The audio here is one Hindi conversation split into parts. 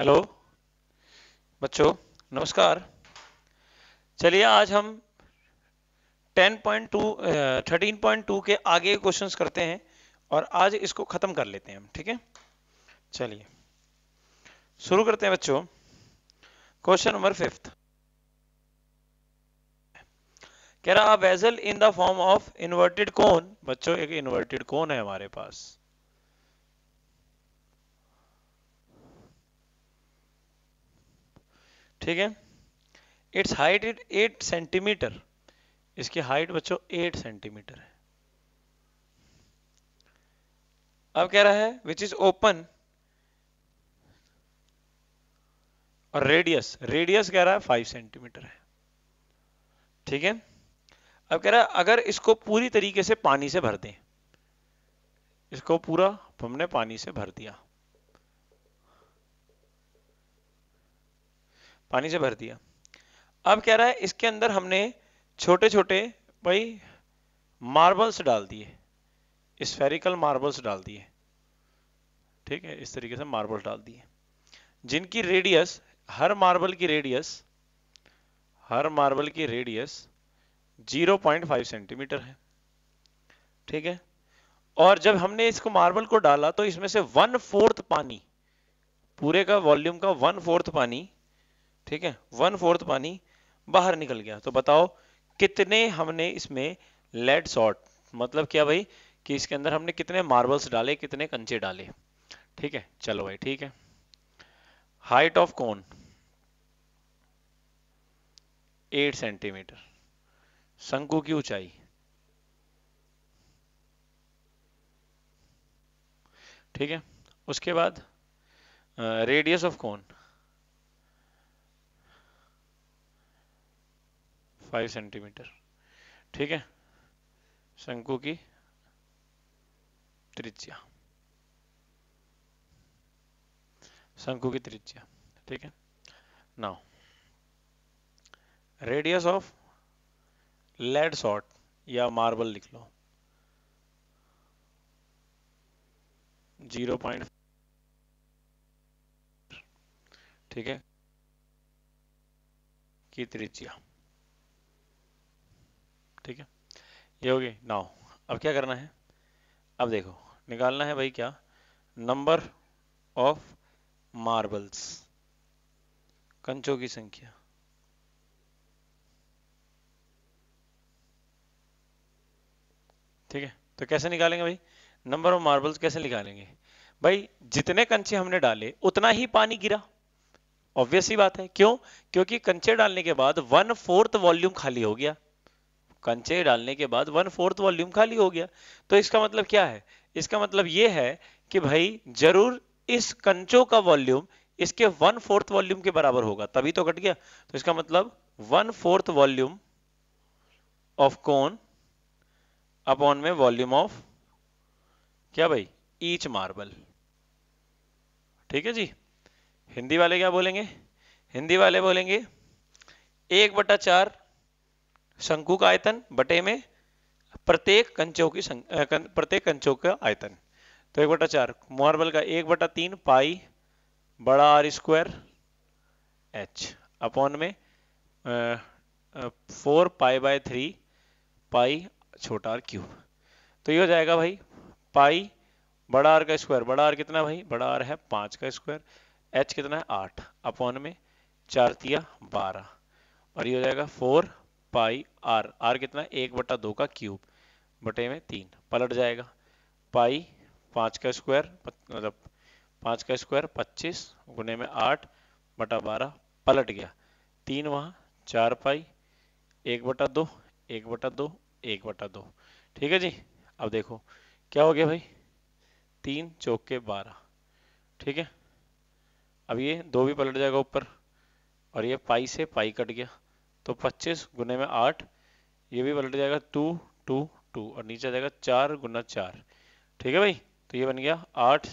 हेलो? बच्चों, नमस्कार। चलिए, आज हम 10.2 13.2 के आगे क्वेश्चंस करते हैं और आज इसको खत्म कर लेते हैं हम, ठीक है? चलिए, शुरू करते हैं बच्चों। Question number fifth. कह रहा vessel in the form of inverted cone बच्चों, एक इन्वर्टेड कोन है हमारे पास। ठीक है? Its height it eight centimetre इसकी हाइट बच्चों एट सेंटीमीटर है। अब कह रहा है विच इज़ ओपन और रेडियस रेडियस कह रहा है फाइव सेंटीमीटर है। ठीक है? अब कह रहा है, अगर इसको पूरी तरीके से पानी से भर दें। इसको पूरा हमने पानी से भर दिया। पानी से भर दिया। अब कह रहा है, इसके अंदर हमने छोटे छोटे भाई मार्बल्स डाल दिए। स्फेरिकल मार्बल्स डाल दिए। ठीक है, इस तरीके से मार्बल डाल दिए। जिनकी रेडियस हर मार्बल की रेडियस हर मार्बल की रेडियस 0.5 सेंटीमीटर है। ठीक है? और जब हमने इसको मार्बल को डाला तो इसमें से वन फोर्थ पानी, पूरे का वॉल्यूम का वन फोर्थ पानी ठीक है? वन फोर्थ पानी बाहर निकल गया। तो बताओ, कितने हमने इसमें लेड सॉट मतलब क्या भाई? कि इसके अंदर हमने कितने मार्बल्स डाले, कितने कंचे डाले? ठीक है, चलो भाई, ठीक है। Height of cone eight centimetre शंकु की ऊंचाई, ठीक है? उसके बाद radius of cone five centimetre ठीक है? शंकु की त्रिज्या। शंकु की त्रिज्या। ठीक है? Now radius of lead shot या मार्बल लिख लो। ज़ीरो पॉइंट ठीक है? की त्रिज्या। ठीक है? ये होगी नाउ अब क्या करना है? अब देखो, निकालना है भाई क्या? नंबर ऑफ़ मार्बल्स कंचों की संख्या। ठीक है? तो कैसे निकालेंगे भाई? नंबर ऑफ़ मार्बल्स कैसे निकालेंगे? भाई, जितने कंचे हमने डाले, उतना ही पानी गिरा। ऑब्वियस ही बात है। क्यों? क्योंकि कंचे डालने के बाद वन फोर्थ वॉल्यूम खाली हो गया। कंचे डालने के बाद वन फोर्थ वॉल्यूम खाली हो गया। तो इसका मतलब क्या है? इसका मतलब ये है कि भाई, ज़रूर इस कंचों का वॉल्यूम इसके वन फोर्थ वॉल्यूम के बराबर होगा, तभी तो कट गया। तो इसका मतलब one fourth volume of cone upon में वॉल्यूम ऑफ़ क्या भाई? Each marble. ठीक है जी? हिंदी वाले क्या बोलेंगे? हिंदी वाले बोलेंगे एक बटा चार शंकु का आयतन बटे में प्रत्येक कंचों की प्रत्येक कंचों का आयतन। तो एक बटा चार मार्बल का एक बटा तीन पाई बड़ा आर स्क्वायर एच अपॉन में four pi by three pi छोटा आर क्यूब तो ये हो जाएगा भाई पाई बड़ा आर का स्क्वायर बड़ा आर कितना भाई? बड़ा आर है पाँच का स्क्वायर एच कितना है आठ अपॉन में चार तिया बारह। और ये हो जाएगा फोर पाई आर आर कितना एक बटा दो का क्यूब बटे में तीन, पलट जाएगा। पाई पाँच का स्क्वायर मतलब पाँच का स्क्वायर पच्चीस गुने में आठ बटा बारह पलट गया। तीन वहाँ, चार पाई एक बटा दो, एक बटा दो, एक बटा दो। ठीक है जी? अब देखो, क्या हो गया भाई? तीन चौक के बारह। ठीक है? अब ये दो भी पलट जाएगा ऊपर और ये पाई से पाई कट गया। तो 25 गुने में आठ, ये भी पलट जाएगा टू टू टू और नीचे आ जाएगा चार गुना चार। ठीक है भाई? तो ये बन गया आठ,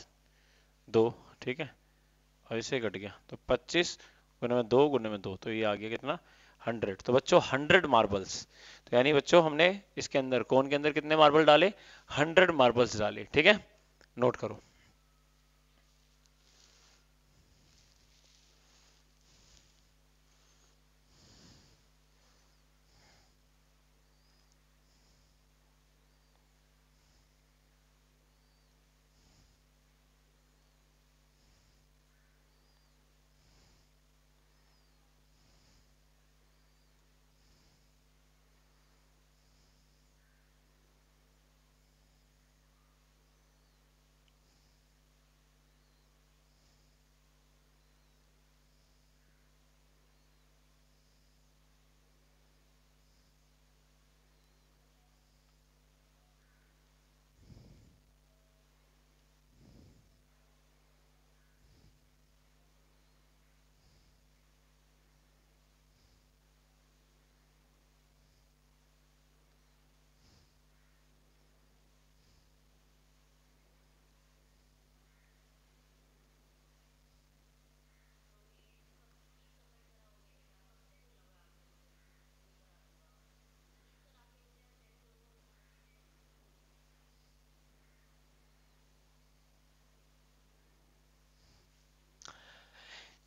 दो, ठीक है? और इसे कट गया। तो 25 गुने में दो, गुने में दो तो ये आ गया कितना? हंड्रेड। तो बच्चों हंड्रेड मार्बल्स। तो यानी बच्चों हमने इसके अंदर, कौन के अंदर कितने मार्बल डाले? हंड्रेड मार्बल्स डाले। ठीक है? नोट करो।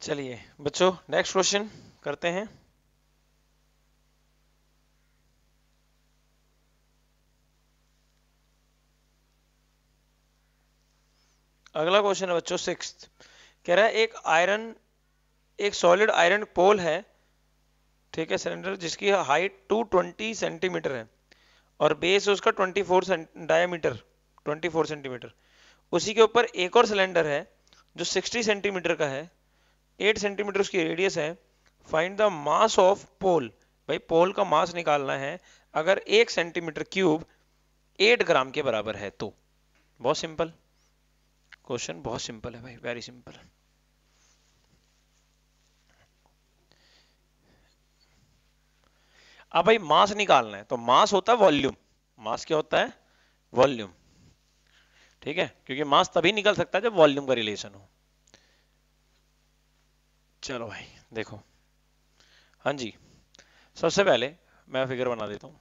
चलिए, बच्चों नेक्स्ट क्वेश्चन करते हैं। अगला क्वेश्चन है बच्चों सिक्स कह रहा है, एक आयरन एक सॉलिड आयरन पोल है, ठीक है सिलेंडर जिसकी हाइट 220 सेंटीमीटर है और बेस उसका 24 डायमीटर 24 सेंटीमीटर उसी के ऊपर एक और सिलेंडर है, जो 60 सेंटीमीटर का है 8 सेंटीमीटर उसकी रेडियस है find the mass of pole भाई पोल का मास निकालना है, अगर एक सेंटीमीटर क्यूब 8 ग्राम के बराबर है तो। बहुत सिंपल क्वेश्चन बहुत सिंपल है भाई वेरी सिंपल अब भाई मास निकालना है तो मास होता है वॉल्यूम मास क्या होता है? वॉल्यूम ठीक है? क्योंकि मास तभी निकल सकता है जब वॉल्यूम का रिलेशन हो। चलो भाई। देखो। हाँ जी। सबसे पहले मैं फिगर बना देता हूँ।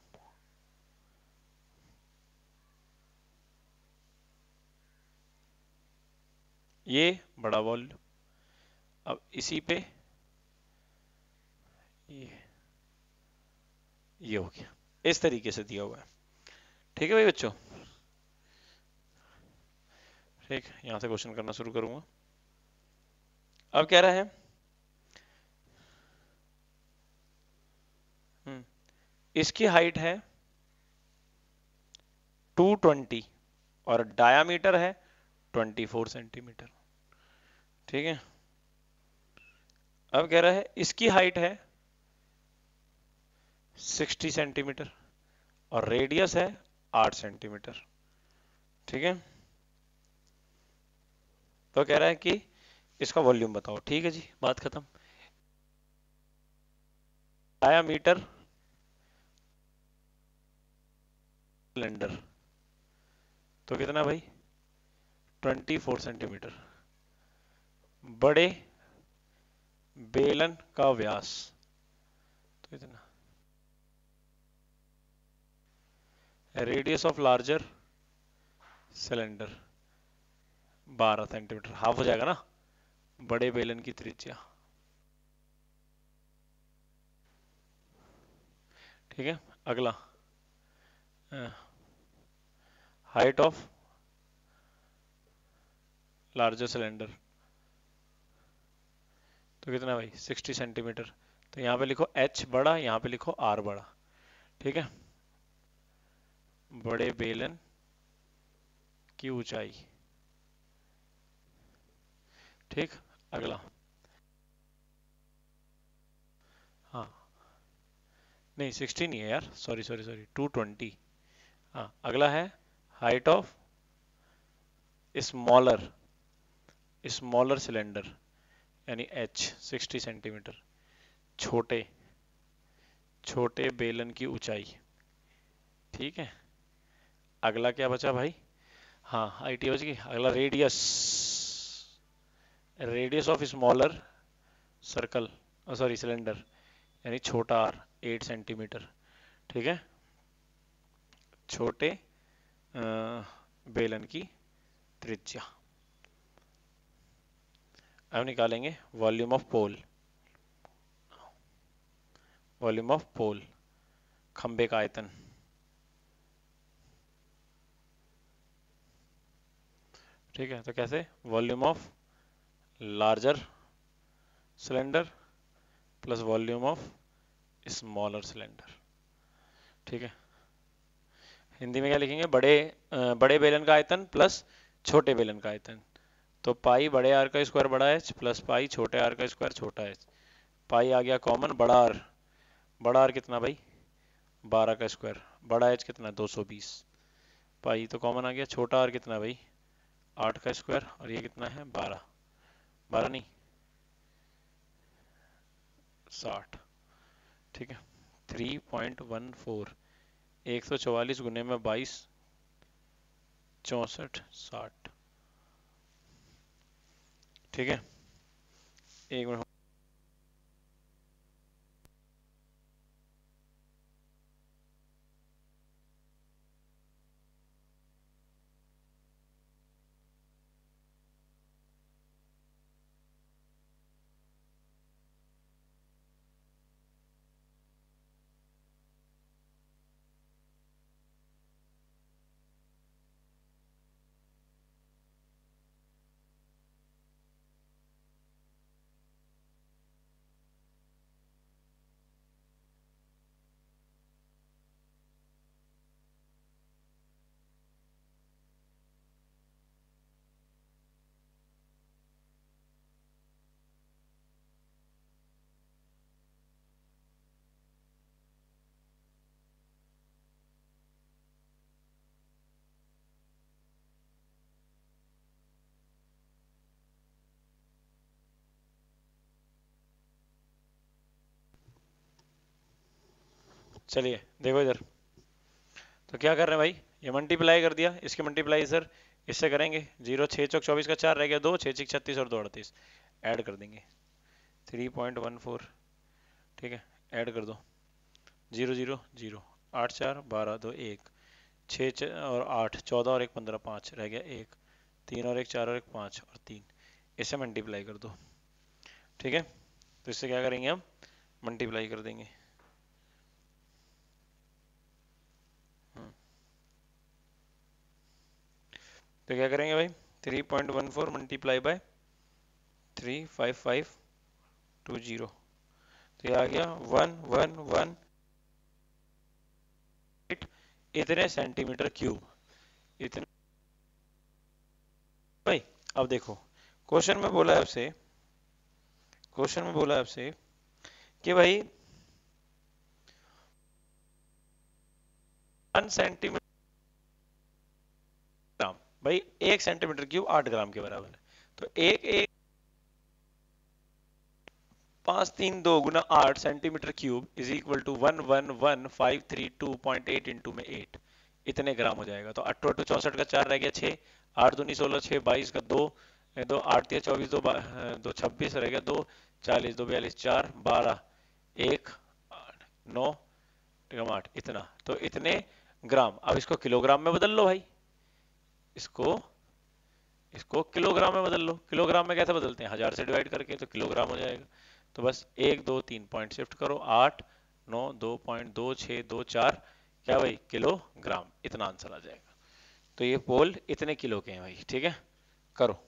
ये बड़ा वॉल्यूम अब इसी पे ये ये हो गया। इस तरीके से दिया हुआ है। ठीक है भाई बच्चों? ठीक, यहाँ से क्वेश्चन करना शुरू करूँगा। अब कह रहा है इसकी हाइट है 220 और डायामीटर है 24 सेंटीमीटर ठीक है? अब कह रहा है, इसकी हाइट है 60 सेंटीमीटर और रेडियस है 8 सेंटीमीटर ठीक है? तो कह रहा है कि इसका वॉल्यूम बताओ। ठीक है जी? बात खत्म। डायामीटर सिलेंडर तो कितना भाई? 24 सेंटीमीटर। बड़े बेलन का व्यास। तो इतना। Radius of larger cylinder 12 centimetre. Half हो जाएगा ना? बड़े बेलन की त्रिज्या। ठीक है? अगला। हाइट ऑफ़ लार्जर सिलेंडर तो कितना भाई? 60 सेंटीमीटर तो यहाँ पे लिखो h बड़ा, यहाँ पे लिखो r बड़ा। ठीक है? बड़े बेलन की ऊंचाई। ठीक? अगला। हाँ। नहीं सिक्सटी नहीं है यार। Sorry sorry sorry two twenty हाँ अगला है height of smaller smaller cylinder यानी एच सिक्सटी सेंटीमीटर छोटे छोटे बेलन की ऊंचाई। ठीक है? अगला क्या बचा भाई? हाँ आई टी बच गई। अगला radius radius of smaller circle sorry cylinder यानी छोटा आर एट सेंटीमीटर ठीक है? छोटे बेलन की त्रिज्या अब निकालेंगे volume of pole volume of pole खंबे का आयतन ठीक है तो कैसे? Volume of larger cylinder plus volume of smaller cylinder ठीक है। हिंदी में क्या लिखेंगे? बड़े बड़े बेलन का आयतन प्लस छोटे बेलन का आयतन। तो पाई बड़े आर का स्क्वायर बड़ा एच प्लस पाई छोटे आर का स्क्वायर छोटा एच। पाई आ गया कॉमन, बड़ा आर। बड़ा आर कितना भाई? 12 का स्क्वायर। बड़ा एच कितना? 220 पाई तो कॉमन आ गया। छोटा आर कितना भाई? आठ का स्क्वायर। और ये कितना है? बारह। बारह नहीं। साठ। ठीक है? Three point one four. एक सौ चौवालीस गुने में बाईस चौसठ साठ। ठीक है? एक मिनट चलिए, देखो इधर। तो क्या कर रहे हैं भाई? ये मल्टीप्लाई कर दिया, इसके मल्टीप्लाई सर इससे करेंगे। ज़ीरो छः चौक, चौबीस का चार रह गया, दो छः छिक छत्तीस और दो, अड़तीस। ऐड कर देंगे। थ्री पॉइंट वन फोर ठीक है? ऐड कर दो। Zero zero zero. आठ, चार, बारह, दो, एक। छः और आठ, चौदह और एक, पंद्रह, पाँच रह गया, एक। तीन और एक, चार और एक, पाँच और तीन। इसे मल्टीप्लाई कर दो। ठीक है? तो इससे क्या करेंगे हम? मल्टीप्लाई कर देंगे। तो क्या करेंगे भाई? Three point one four multiply by three five five two zero तो ये आ गया वन वन वन इतने सेंटीमीटर क्यूब इतने भाई, अब देखो क्वेश्चन में बोला है आपसे क्वेश्चन में बोला है आपसे कि भाई सेंटीमीटर भाई, एक सेंटीमीटर क्यूब आठ ग्राम के बराबर है। तो एक एक, पाँच, तीन, दो गुना आठ centimetre cube is equal to one one one five three two point eight into में एट इतने ग्राम हो जाएगा। तो अट्ठो अट्ठो चौसठ का चार रह गया छः। आठ दूनी सोलह, छः, बाईस का दो दो, आठ, तीन, चौबीस, दो दो, छब्बीस रह गया, दो, चालीस, दो, बयालीस, चार, बारह, एक नौ आठ, इतना। तो इतने ग्राम। अब इसको किलोग्राम में बदल लो भाई। इसको इसको किलोग्राम में बदल लो। किलोग्राम में कैसे बदलते हैं? हज़ार से डिवाइड करके तो किलोग्राम हो जाएगा। तो बस एक, दो, तीन पॉइंट शिफ्ट करो। आठ, नौ, दो पॉइंट दो छ दो, चार। क्या भाई? किलोग्राम। इतना आंसर आ जाएगा। तो ये पोल इतने किलो के हैं भाई, ठीक है? करो।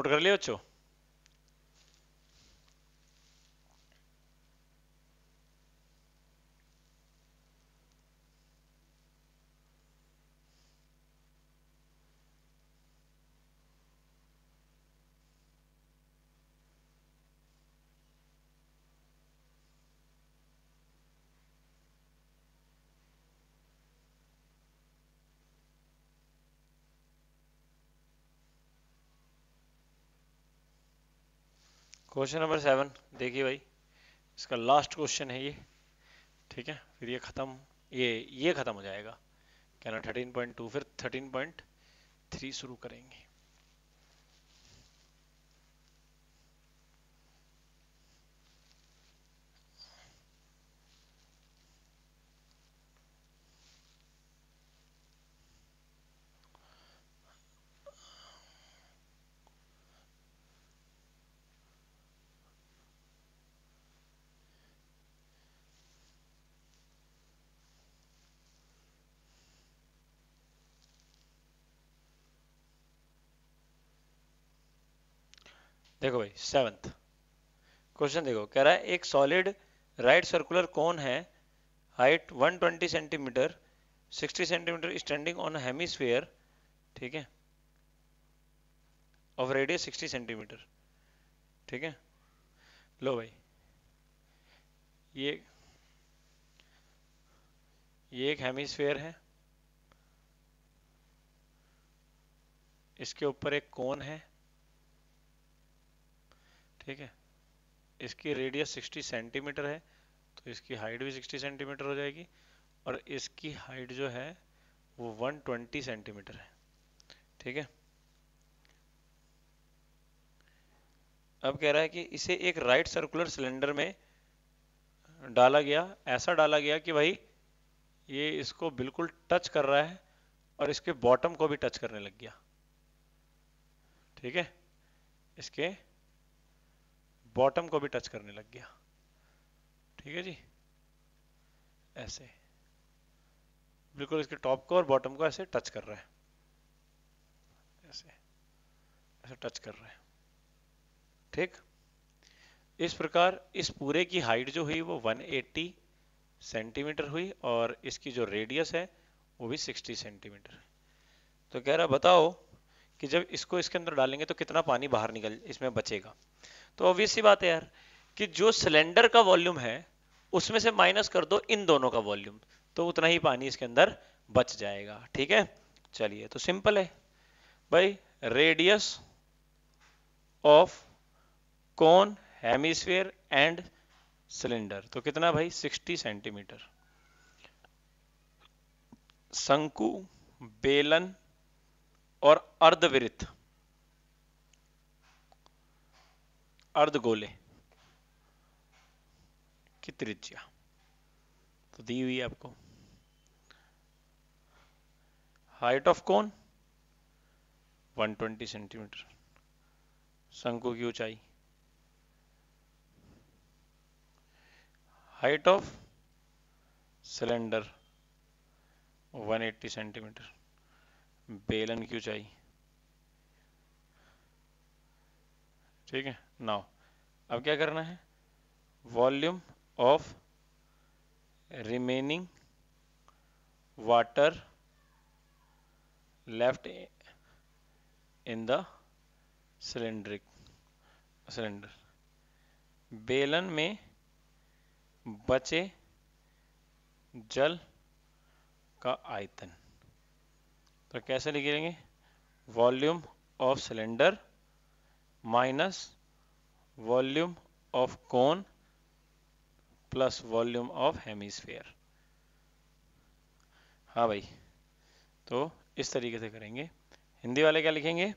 Urgerli 8. क्वेश्चन नंबर सेवन, देखिए भाई, इसका लास्ट क्वेश्चन है ये, ठीक है? फिर ये ख़त्म, ये ये ख़त्म हो जाएगा। क्या ना थर्टीन पॉइंट टू फिर थर्टीन पॉइंट थ्री शुरू करेंगे। देखो भाई सेवंथ क्वेश्चन देखो, कह रहा है, एक सॉलिड राइट सर्कुलर कौन है height 120 centimetre 60 centimetre standing on hemisphere ठीक है? ऑफ़ रेडियस 60 सेंटीमीटर ठीक है? लो भाई, ये ये एक हेमिस्फीयर है, इसके ऊपर एक कोन है ठीक है? इसकी रेडियस 60 सेंटीमीटर है तो इसकी हाइट भी 60 सेंटीमीटर हो जाएगी और इसकी हाइट जो है, वो 120 सेंटीमीटर है। ठीक है? अब कह रहा है कि इसे एक राइट सर्कुलर सिलेंडर में डाला गया, ऐसा डाला गया कि भाई, ये इसको बिल्कुल टच कर रहा है और इसके बॉटम को भी टच करने लग गया। ठीक है? इसके बॉटम को भी टच करने लग गया। ठीक है जी? ऐसे। बिल्कुल इसके टॉप को और बॉटम को ऐसे टच कर रहा है। ऐसे। ऐसे टच कर रहा है। ठीक? इस प्रकार इस पूरे की हाइट जो हुई वो 180 सेंटीमीटर हुई और इसकी जो रेडियस है वो भी 60 सेंटीमीटर तो कह रहा, बताओ कि जब इसको इसके अंदर डालेंगे तो कितना पानी बाहर निकल, इसमें बचेगा? तो ऑब्वियस बात है यार, कि जो सिलेंडर का वॉल्यूम है, उसमें से माइनस कर दो इन दोनों का वॉल्यूम तो उतना ही पानी इसके अंदर बच जाएगा, ठीक है? चलिए तो सिंपल है। भाई radius of cone hemisphere and cylinder तो कितना भाई? 60 सेंटीमीटर शंकु, बेलन और अर्धवृत्त। अर्धगोले की त्रिज्या। तो दी हुई है आपको। हाइट ऑफ़ कोन 120 सेंटीमीटर शंकु की ऊंचाई। हाइट ऑफ़ सिलेंडर 180 सेंटीमीटर बेलन की ऊंचाई। ठीक है? नाउ अब क्या करना है? Volume of remaining water left in the cylindric cylinder बेलन में बचे जल का आयतन। तो कैसे लिखेंगे? Volume of cylinder minus volume of cone plus volume of hemisphere हाँ भाई तो इस तरीके से करेंगे। हिंदी वाले क्या लिखेंगे?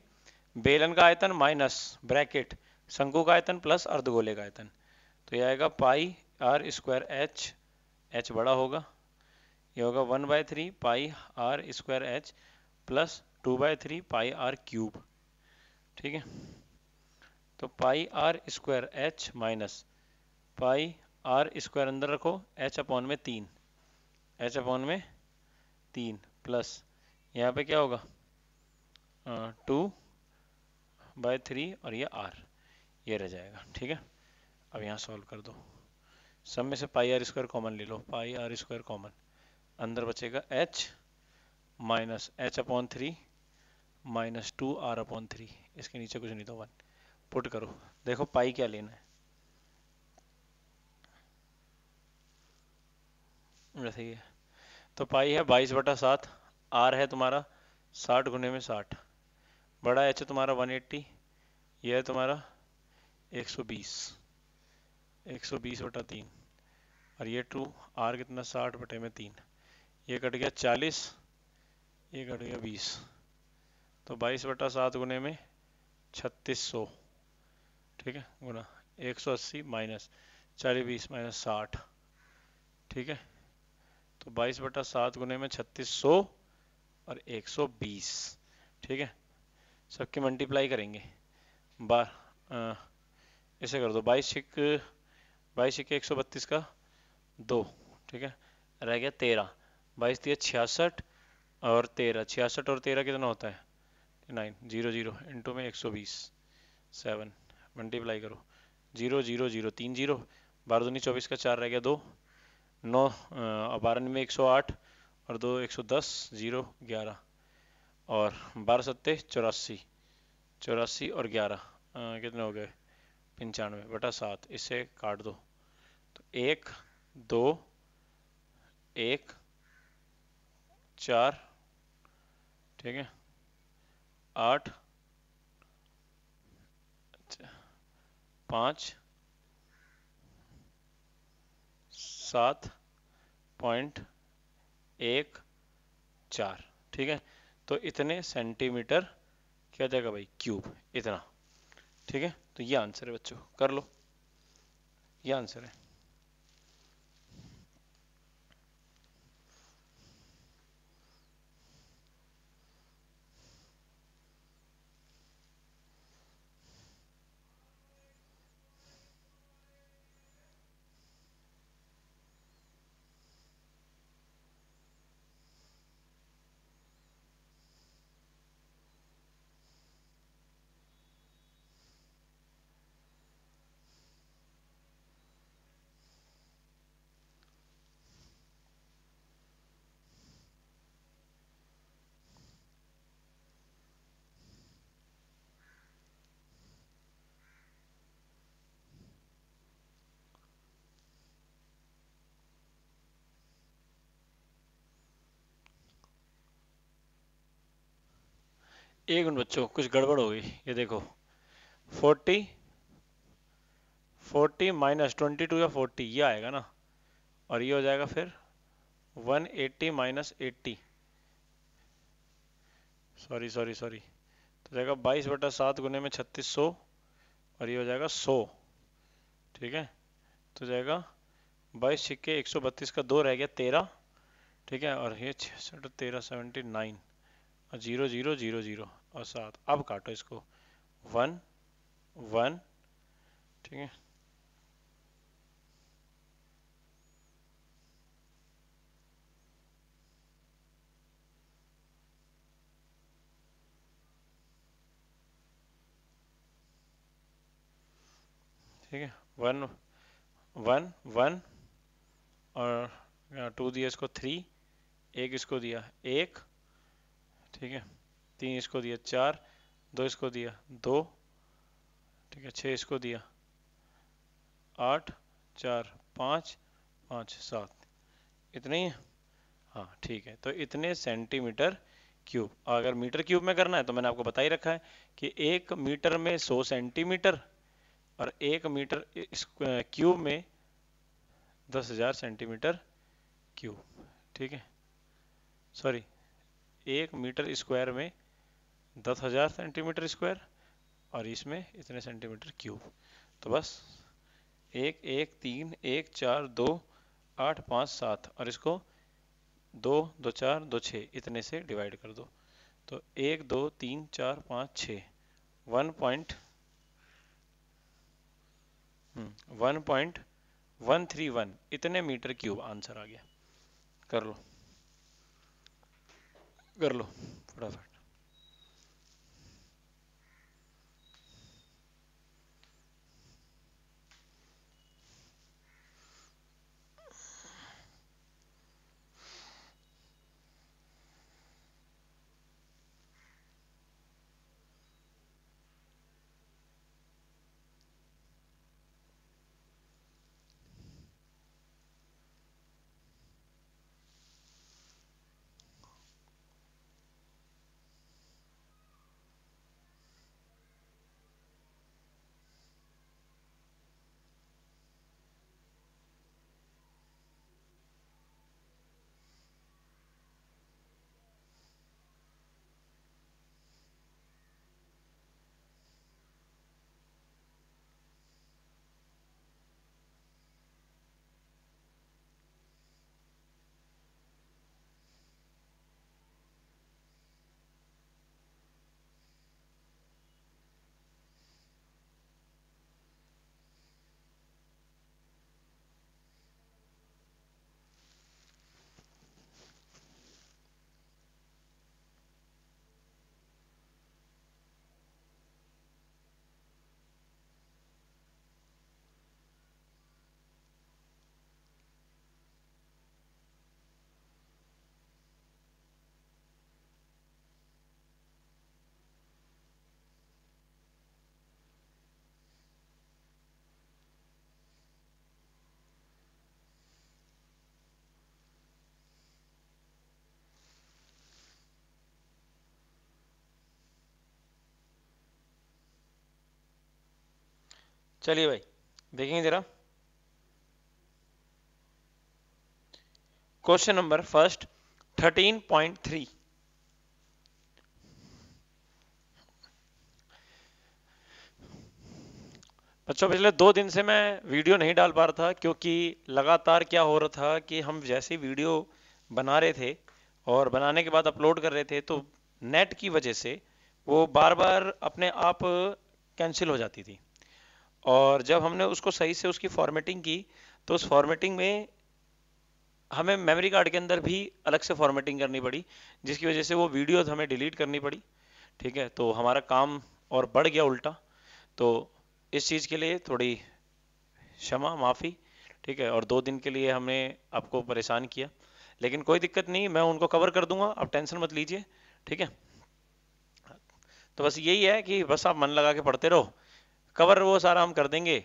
बेलन का आयतन माइनस ब्रैकेट शंकु का आयतन प्लस अर्धगोले का आयतन। तो यह आएगा pi R square H H बड़ा होगा। ये होगा one by three pi R square H plus two by three pi R cube ठीक है? तो pi R square H minus pi R square अंदर रखो, एच अपॉन में तीन, एच अपॉन में तीन प्लस, यहाँ पे क्या होगा? टू बाय थ्री और ये आर, ये रह जाएगा, ठीक है? अब यहाँ सॉल्व कर दो। सब में से पाई आर स्क्वायर कॉमन ले लो, पाई आर स्क्वायर कॉमन, अंदर बचेगा H minus H upon three minus two R upon three, इसके नीचे कुछ नहीं तो वन। पुट करो। देखो पाई क्या लेना है। वैसे ही तो पाई है बाईस बटा सात, आर है तुम्हारा साठ गुने में साठ। बड़ा एच है तुम्हारा वन एट्टी यह है तुम्हारा एक सौ बीस। एक सौ बीस बटा तीन। और ये टू आर कितना साठ बटे में तीन। ये कट गया चालीस, ये कट गया बीस। तो बाईस बटा सात गुने में छत्तीस सौ। ठीक है? गुना एक सौ अस्सी माइनस चालीस बीस माइनस साठ। ठीक है? तो बाईस बटा सात गुने में छत्तीस सौ और एक सौ बीस। ठीक है? सबकी मल्टीप्लाई करेंगे। बार इसे कर दो। बाईस छिक बाईस छिक एक सौ बत्तीस का दो। ठीक है? रह गया तेरह। बाईस दिया छियासठ और तेरह। छियासठ और तेरह कितना होता है? Nine, zero zero. इंटू में एक सौ बीस। सेवन। मल्टीप्लाई करो। ज़ीरो ज़ीरो ज़ीरो, तीन, ज़ीरो। बारह दूनी चौबीस का चार रह गया दो। नौ बारह में एक सौ आठ, और दो, एक सौ दस, ज़ीरो, ग्यारह। और बारह सत्ते, चौरासी चौरासी और ग्यारह कितने हो गए? पंचानवे, बटा सात, इसे काट दो। तो एक, दो, एक, चार, ठीक है? आठ पाँच, सात पॉइंट एक चार। ठीक है? तो इतने सेंटीमीटर क्या जाएगा भाई? क्यूब, इतना। ठीक है? तो ये आंसर है बच्चों, कर लो। ये आंसर है। एक मिनट बच्चों, कुछ गड़बड़ हो गई। ये देखो। Forty forty minus twenty two या फोर्टी, ये आएगा ना। और ये हो जाएगा फिर one eighty minus eighty sorry sorry sorry. तो जाएगा बाईस बटा सात गुने में छत्तीस सौ, और ये हो जाएगा सौ। ठीक है? तो जाएगा बाईस छिक्के एक सौ बत्तीस का दो रह गया तेरह। ठीक है? और ये छठ तेरह, seventy nine. Zero zero zero zero. और सात। अब काटो इसको। One one. ठीक है? ठीक है? One one one. और टू दिया इसको थ्री। एक इसको दिया एक। ठीक है? तीन इसको दिया चार, दो इसको दिया दो, ठीक है छः इसको दिया आठ, चार, पाँच पाँच, सात। इतने ही है? हाँ ठीक है तो इतने सेंटीमीटर क्यूब। अगर मीटर क्यूब में करना है तो मैंने आपको बता ही रखा है कि एक मीटर में सौ सेंटीमीटर और एक मीटर क्यूब में दस हज़ार सेंटीमीटर क्यूब, ठीक है? सॉरी एक मीटर स्क्वायर में दस हज़ार सेंटीमीटर स्क्वायर और इसमें इतने सेंटीमीटर क्यूब। तो बस एक एक, तीन, एक, चार, दो, आठ, पाँच, सात और इसको दो दो, चार, दो छः इतने से डिवाइड कर दो। तो एक, दो, तीन, चार, पाँच छ one point one point one three one इतने मीटर क्यूब आंसर आ गया। कर लो। कर लो चलिए भाई, देखेंगे जरा। Question number first thirteen point three बच्चों, पिछले दो दिन से मैं वीडियो नहीं डाल पा रहा था, क्योंकि लगातार क्या हो रहा था कि हम जैसे वीडियो बना रहे थे और बनाने के बाद अपलोड कर रहे थे तो नेट की वजह से वो बार बार अपने आप कैंसिल हो जाती थी। और जब हमने उसको सही से उसकी फॉर्मेटिंग की तो उस फॉर्मेटिंग में हमें मेमोरी कार्ड के अंदर भी अलग से फॉर्मेटिंग करनी पड़ी, जिसकी वजह से वो वीडियो हमें डिलीट करनी पड़ी, ठीक है? तो हमारा काम और बढ़ गया उल्टा। तो इस चीज़ के लिए थोड़ी क्षमा, माफ़ी, ठीक है? और दो दिन के लिए हमने आपको परेशान किया। लेकिन कोई दिक्कत नहीं, मैं उनको कवर कर दूँगा, आप टेंशन मत लीजिए, ठीक है? तो बस यही है कि बस आप मन लगा के पढ़ते रहो। कवर वो सारा हम कर देंगे।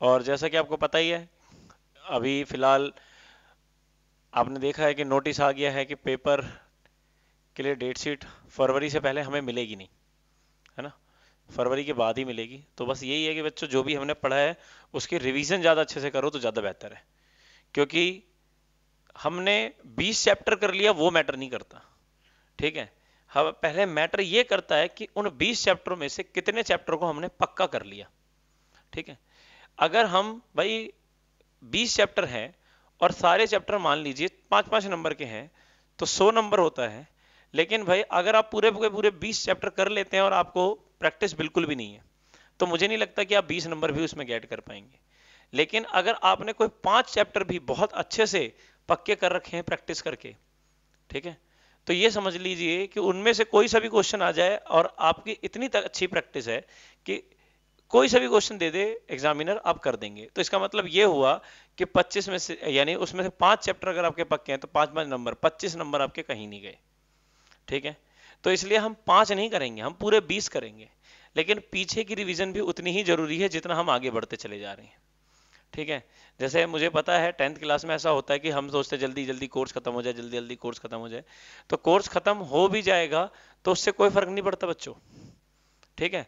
और जैसा कि आपको पता ही है, अभी फ़िलहाल आपने देखा है कि नोटिस आ गया है कि पेपर के लिए डेट शीट फरवरी से पहले हमें मिलेगी नहीं, है ना? फरवरी के बाद ही मिलेगी। तो बस यही है कि बच्चों, जो भी हमने पढ़ा है, उसकी रिवीजन ज़्यादा अच्छे से करो तो ज़्यादा बेहतर है। क्योंकि हमने 20 चैप्टर कर लिया, वो मैटर नहीं करता। ठीक है? हम पहले मैटर ये करता है कि उन 20 चैप्टरों में से कितने चैप्टर को हमने पक्का कर लिया। ठीक है? अगर हम, भाई 20 चैप्टर हैं और सारे चैप्टर मान लीजिए पाँच पाँच नंबर के हैं तो 100 नंबर होता है। लेकिन भाई, अगर आप पूरे पूरे पूरे 20 चैप्टर कर लेते हैं और आपको प्रैक्टिस बिल्कुल भी नहीं है तो मुझे नहीं लगता कि आप 20 नंबर भी उसमें गेट कर पाएँगे। लेकिन अगर आपने कोई पाँच चैप्टर भी बहुत अच्छे से पक्के कर रखे हैं प्रैक्टिस करके, ठीक है? तो ये समझ लीजिए कि उनमें से कोई सा भी क्वेश्चन आ जाए और आपकी इतनी अच्छी प्रैक्टिस है कि कोई सा भी क्वेश्चन दे दे एग्जामिनर आप कर देंगे। तो इसका मतलब ये हुआ कि 25 में से, यानी उसमें से पाँच चैप्टर अगर आपके पक्के हैं तो पाँच पाँच नंबर 25 नंबर आपके कहीं नहीं गए। ठीक है? तो इसलिए हम पाँच नहीं करेंगे, हम पूरे बीस करेंगे। लेकिन पीछे की रिवीजन भी उतनी ही ज़रूरी है जितना हम आगे बढ़ते चले जा रहे हैं। ठीक है? जैसे मुझे पता है, टेंथ क्लास में ऐसा होता है कि हम सोचते जल्दी जल्दी कोर्स खत्म हो जाए, जल्दी जल्दी कोर्स खत्म हो जाए। तो कोर्स खत्म हो भी जाएगा तो उससे कोई फ़र्क नहीं पड़ता बच्चों। ठीक है?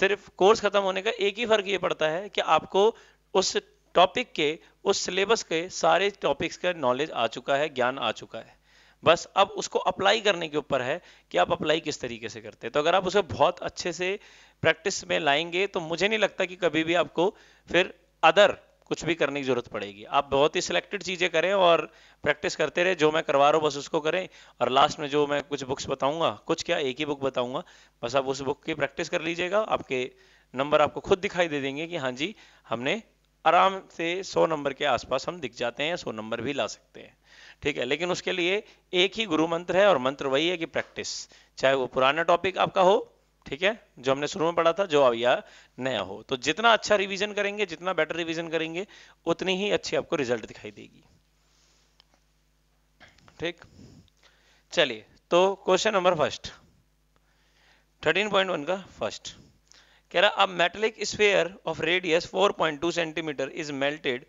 सिर्फ़ कोर्स खत्म होने का एक ही फ़र्क ये पड़ता है कि आपको उस टॉपिक के, उस सिलेबस के सारे टॉपिक्स का नॉलेज आ चुका है, ज्ञान आ चुका है। बस अब उसको अप्लाई करने के ऊपर है कि आप अप्लाई किस तरीके से करते हैं। तो अगर आप उसे बहुत अच्छे से प्रैक्टिस में लाएँगे तो मुझे नहीं लगता कि कभी भी आपको फिर अदर कुछ भी करने की ज़रूरत पड़ेगी। आप बहुत ही सिलेक्टेड चीज़ें करें और प्रैक्टिस करते रहे। जो मैं करवा रहा हूँ, बस उसको करें। और लास्ट में जो मैं कुछ बुक्स बताऊँगा, कुछ क्या, एक ही बुक बताऊँगा, बस आप उस बुक की प्रैक्टिस कर लीजिएगा। आपके नंबर आपको खुद दिखाई दे देंगे कि हाँ जी, हमने आराम से 100 नंबर के आसपास हम दिख जाते हैं 100 नंबर भी ला सकते हैं। ठीक है, लेकिन उसके लिए एक ही गुरु मंत्र है और मंत्र वही है कि प्रैक्टिस चाहे वो पुराना टॉपिक आपका हो ठीक है? जो हमने शुरू में पढ़ा था, जो अब नया हो। तो जितना अच्छा रिवीजन करेंगे, जितना बेटर रिवीजन करेंगे, उतनी ही अच्छी आपको रिज़ल्ट दिखाई देगी। ठीक? चलिए तो क्वेश्चन नंबर फ़र्स्ट 13.1 का फ़र्स्ट कह रहा, अब metallic sphere of radius 4.2 centimetre is melted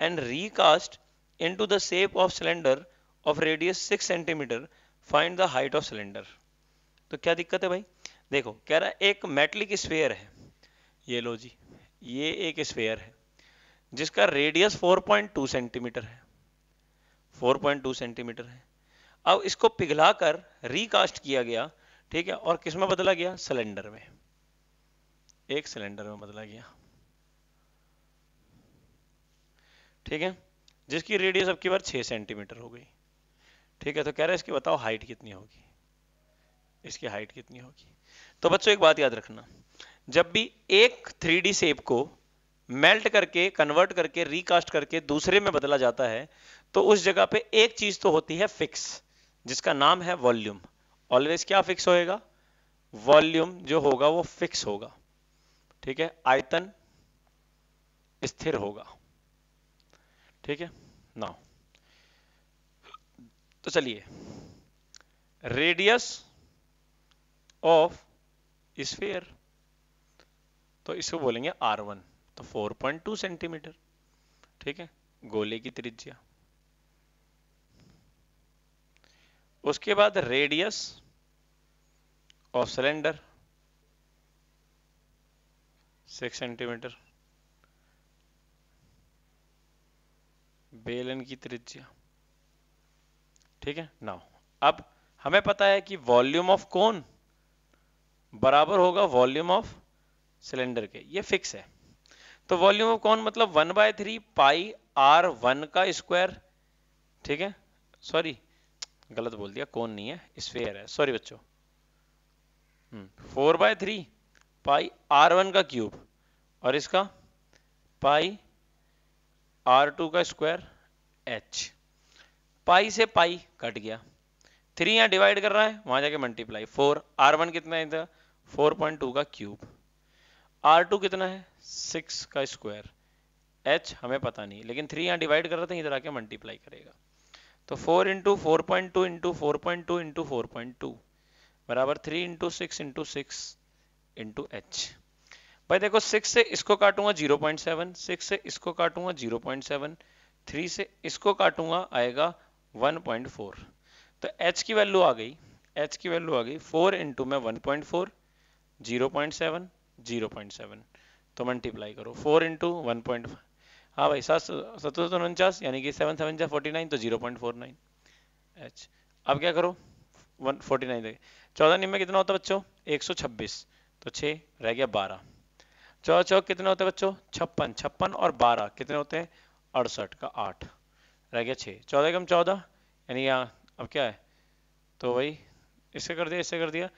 and recast into the shape of cylinder of radius 6 centimetre find the height of cylinder तो क्या दिक्कत है भाई? देखो, कह रहा है, एक मेटलिक स्फेयर है। ये लो जी, ये एक स्फेयर है, जिसका रेडियस 4.2 सेंटीमीटर है। 4.2 सेंटीमीटर है। अब इसको पिघलाकर रिकास्ट किया गया, ठीक है, और किसमें बदला गया? सिलेंडर में। एक सिलेंडर में बदला गया। ठीक है, जिसकी रेडियस अब की बार छह सेंटीमीटर हो गई। ठीक है तो कह रहे हैं, इसकी बताओ हाइट कितनी होगी? इसकी हाइट कितनी होगी? तो बच्चों, एक बात याद रखना। जब भी एक थ्री शेप को मेल्ट करके कन्वर्ट करके रिकास्ट करके दूसरे में बदला जाता है तो उस जगह पे एक चीज़ तो होती है फिक्स जिसका नाम है वॉल्यूम ऑलवेज क्या फिक्स होएगा? वॉल्यूम जो होगा वो फिक्स होगा। ठीक है? आयतन स्थिर होगा। ठीक है? ना तो चलिए। रेडियस ऑफ़ स्फेयर तो इसको बोलेंगे आर वन तो 4.2 सेंटीमीटर ठीक है? गोले की त्रिज्या. उसके बाद radius of cylinder six centimetre बेलन की त्रिज्या. ठीक है? नाउ अब हमें पता है कि वॉल्यूम ऑफ़ कौन? बराबर होगा वॉल्यूम ऑफ़ सिलेंडर के। ये फिक्स है। तो वॉल्यूम ऑफ़ कौन मतलब one by three pi R one का स्क्वायर। ठीक है? सॉरी, गलत बोल दिया, कौन नहीं है, स्फेयर है। सॉरी बच्चों। Four by three pi R one का क्यूब और इसका पाई आर टू का स्क्वायर एच। पाई से पाई कट गया। थ्री यहाँ डिवाइड कर रहा है, वहाँ जाके मल्टीप्लाई। फोर, आर वन कितना है फोर पॉइंट टू का क्यूब। आर टू कितना है? सिक्स का स्क्वायर। एच हमें पता नहीं, लेकिन थ्री यहाँ डिवाइड कर रहे थे, इधर आके मल्टीप्लाई करेगा। तो four into four point two into four point two into four point two बराबर three into six into six into H. भाई देखो, सिक्स से इसको काटूँगा ज़ीरो पॉइंट सेवन, सिक्स से इसको काटूँगा ज़ीरो पॉइंट सेवन, थ्री से इसको काटूँगा आएगा वन पॉइंट फोर। तो एच की वैल्यू आ गई, एच की वैल्यू आ गई फोर इंटू में one zero point seven, zero point seven. तो मल्टीप्लाई करो। फोर इंटू वन पॉइंट हाँ भाई, सात सत्तर उनचास, यानी कि सेवन सेवन जा फोर्टी नाइन तो zero point four nine. H अब क्या करो? वन, फोर्टी नाइन देखिए चौदह निम में कितना होता है बच्चों? एक सौ छब्बीस। तो छः रह गया बारह। चौदह चौक कितने होते हैं बच्चों? छप्पन छप्पन और बारह कितने होते हैं? अड़सठ का आठ। रह गया छः चौदह कम चौदह, यानी यहाँ, अब क्या है? तो वही इससे कर दिया इससे कर दिया।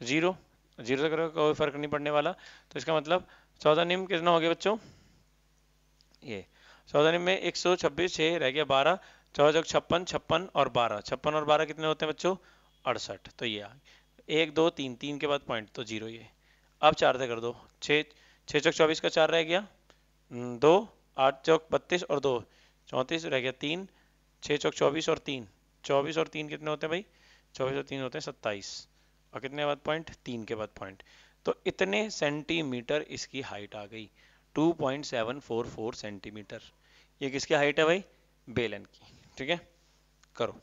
ज़ीरो ज़ीरो से करो कोई फ़र्क नहीं पड़ने वाला। तो इसका मतलब चौदह निम कितना हो गया बच्चों? ये चौदह निम में एक सौ छब्बीस छः रह गया बारह चौदह चौक छप्पन छप्पन और बारह। छप्पन और बारह कितने होते हैं बच्चों? अड़सठ। तो ये एक दो तीन तीन के बाद पॉइंट तो ज़ीरो ये। अब चार से कर दो। छः छः चौक चौबीस का चार रह गया। हम्म, दो आठ चौक बत्तीस और दो। चौंतीस रह गया तीन छः चौक चौबीस और तीन। चौबीस और तीन कितने होते हैं भाई? चौबीस और तीन होते हैं सत्ताईस। और कितने बाद पॉइंट तीन के बाद पॉइंट तो इतने सेंटीमीटर इसकी हाइट आ गई. 2.744 सेंटीमीटर ये किसकी हाइट है भाई? बेलन की. ठीक है? करो.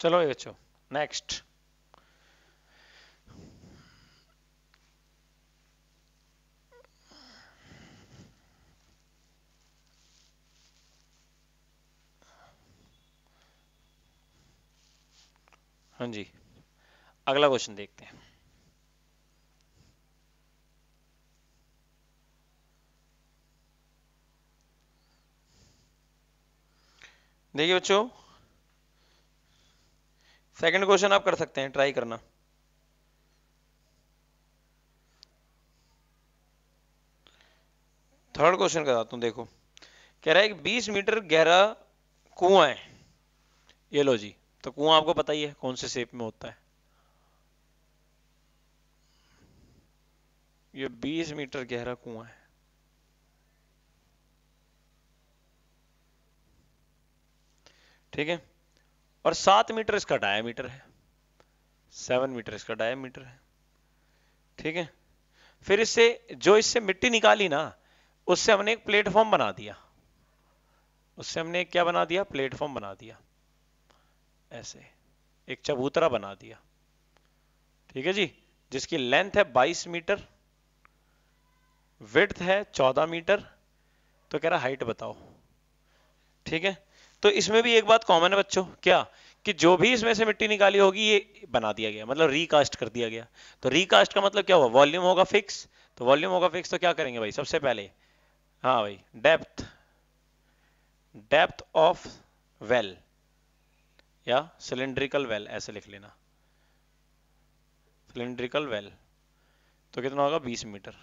चलो ये बच्चों नेक्स्ट हाँ जी अगला क्वेश्चन देखते हैं। देखिए बच्चों सेकंड क्वेश्चन आप कर सकते हैं ट्राई करना। थर्ड क्वेश्चन कराता हूँ, देखो। कह रहा है कि 20 मीटर गहरा कुआँ है। ये लो जी तो कुआँ आपको पता ही है कौन से शेप में होता है। ये 20 मीटर गहरा कुआँ है। ठीक है? और सात मीटर इसका डायमीटर है। सेवन मीटर इसका डायमीटर है। ठीक है? फिर इससे, जो इससे मिट्टी निकाली ना, उससे हमने एक प्लेटफॉर्म बना दिया। उससे हमने क्या बना दिया? प्लेटफॉर्म बना दिया। ऐसे। एक चबूतरा बना दिया। ठीक है जी? जिसकी लेंथ है 22 मीटर विड्थ है 14 मीटर तो कह रहा हाइट बताओ। ठीक है? तो इसमें भी एक बात कॉमन है बच्चों, क्या? कि जो भी इसमें से मिट्टी निकाली होगी, ये बना दिया गया मतलब रिकास्ट कर दिया गया। तो रिकास्ट का मतलब क्या हुआ? वॉल्यूम होगा फिक्स तो वॉल्यूम होगा फिक्स तो क्या करेंगे भाई? सबसे पहले हाँ भाई डेप्थ डेप्थ ऑफ़ वेल या सिलेंड्रिकल वेल ऐसे लिख लेना। सिलेंड्रिकल वेल तो कितना होगा? 20 मीटर।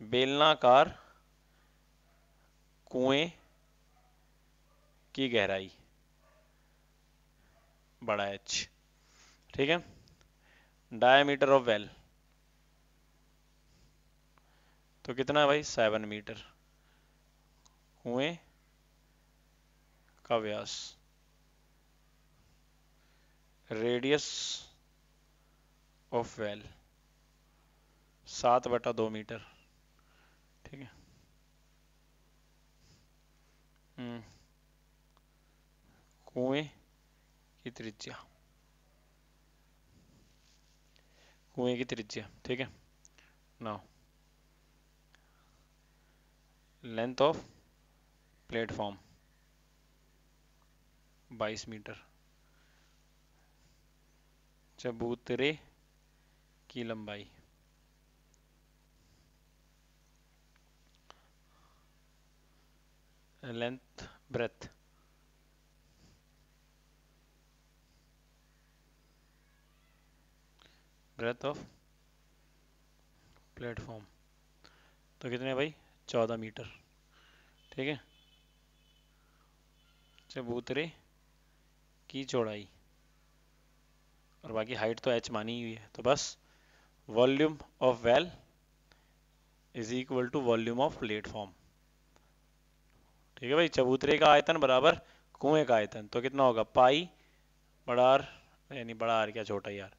बेलनाकार कुएँ की गहराई। बड़ा एच ठीक है? डायमीटर ऑफ़ वेल तो कितना है भाई? सेवन मीटर कुएँ का व्यास। रेडियस ऑफ़ वेल सात बटा दो मीटर ठीक है? हम्म। कुएँ की त्रिज्या कुएँ की त्रिज्या ठीक है now length of platform 22 metre चबूतरे की लंबाई length breadth breadth of platform तो कितने भाई? चौदह मीटर। ठीक है? चबूतरे की चौड़ाई। और बाकी हाइट तो एच मानी हुई है। तो बस volume of well is equal to volume of platform ठीक है भाई? चबूतरे का आयतन बराबर कुएँ का आयतन। तो कितना होगा? पाई बड़ा आर, यानी बड़ा आर क्या? छोटा यार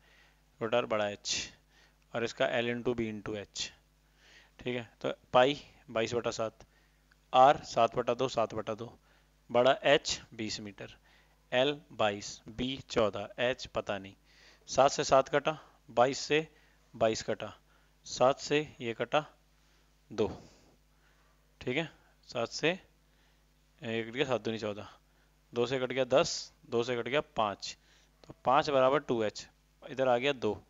छोटा आर बड़ा एच और इसका L into B into H ठीक है? तो पाई बाईस बटा सात आर सात बटा दो, सात बटा दो, बड़ा एच बीस मीटर एल बाईस बी चौदह एच पता नहीं। सात से सात कटा, बाईस से बाईस कटा, सात से ये कटा दो। ठीक है? सात से एक कट गया सात दूनी चौदह, दो से कट गया दस, दो से कट गया पाँच तो पाँच बराबर टू एच इधर आ गया दो।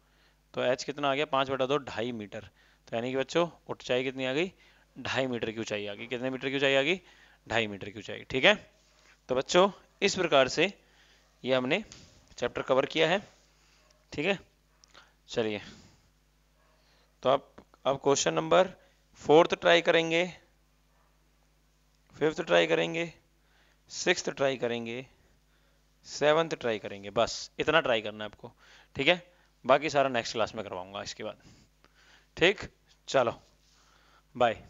तो एच कितना आ गया? पाँच बटा दो, ढाई मीटर। तो यानी कि बच्चों, ऊंचाई कितनी आ गई? ढाई मीटर की ऊंचाई आ गई। कितने मीटर की ऊंचाई आ गई? ढाई मीटर की ऊंचाई। ठीक है? तो बच्चों, इस प्रकार से ये हमने चैप्टर कवर किया है। ठीक है? चलिए। तो आप, अब क्वेश्चन नंबर फोर्थ ट्राई करेंगे। फिफ्थ ट्राई करेंगे। सिक्स ट्राई करेंगे। सेवन्थ ट्राई करेंगे। बस, इतना ट्राई करना है आपको। ठीक है? बाकी सारा नेक्स्ट क्लास में करवाऊँगा इसके बाद। ठीक? चलो। बाय